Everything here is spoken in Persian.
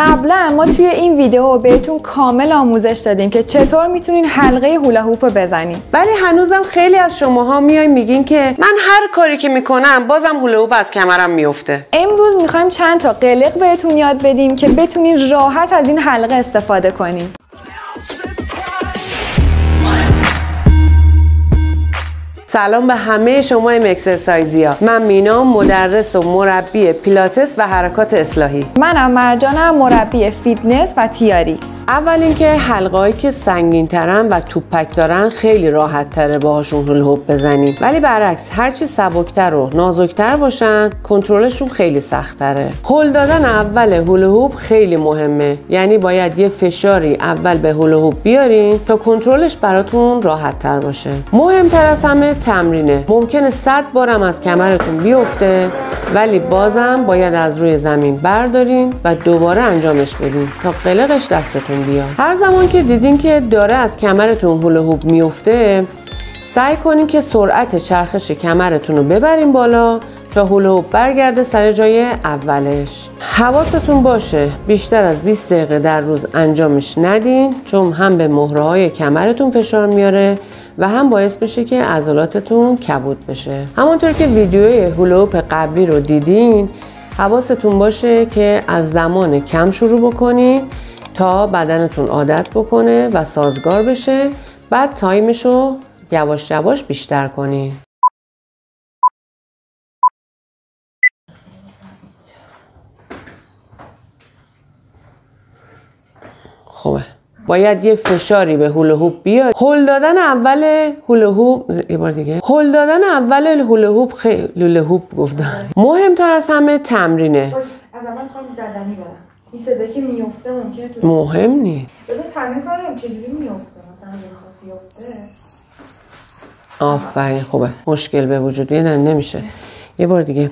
قبلا ما توی این ویدیو بهتون کامل آموزش دادیم که چطور می‌تونین حلقه هولا هوپ بزنین. ولی هنوزم خیلی از شماها میاین میگین که من هر کاری که می‌کنم بازم هولا هوپ از کمرم میفته. امروز می‌خوایم چند تا قلق بهتون یاد بدیم که بتونین راحت از این حلقه استفاده کنین. سلام به همه شما ام exercise ی ها من مینا مدرس و مربی پیلاتس و حرکات اصلاحی. منم مرجانم مربی فیتنس و TRX. اول اینکه حلقه هایی که سنگین ترن و توپک دارن خیلی راحت تره باهاشون هول هوپ بزنیم. ولی برعکس هرچی سبکتر و نازکتر باشن کنترلشون خیلی سخت تره هول دادن اول هول هوپ خیلی مهمه. یعنی باید یه فشاری اول به هول هوپ بیارین تا کنترلش براتون راحت تر باشه. مهمتر از همه تمرینه. ممکنه صد بارم از کمرتون بیفته ولی بازم باید از روی زمین بردارین و دوباره انجامش بدین تا قلقش دستتون بیاد. هر زمان که دیدین که داره از کمرتون هول هوپ میفته سعی کنین که سرعت چرخش کمرتون رو ببرین بالا تا هول برگرده سر جای اولش. حواستون باشه بیشتر از 20 دقیقه در روز انجامش ندین چون هم به مهره های کمرتون فشار میاره و هم باعث بشه که عضلاتتون کبود بشه. همانطور که ویدیوی هولوپ قبلی رو دیدین حواستون باشه که از زمان کم شروع بکنین تا بدنتون عادت بکنه و سازگار بشه بعد تایمش رو یواش یواش بیشتر کنین. خوبه. باید یه فشاری به هول هوپ بیاد. هول دادن اول هول هوپ یه بار دیگه. هول دادن اول هول هوپ خیلی هوپ گفتم مهمتر از همه تمرینه. از اول می‌خوام زدنی برم. این صدایی که میفته ممکنه تو مهم نیست. بذار تمرین کنم چجوری میفته مثلا بخواد بیفته. آفرین خوبه. مشکل به وجود بیاد نمیشه. یه بار دیگه.